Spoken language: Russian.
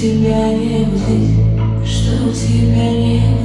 тебя не быть, что тебя нет?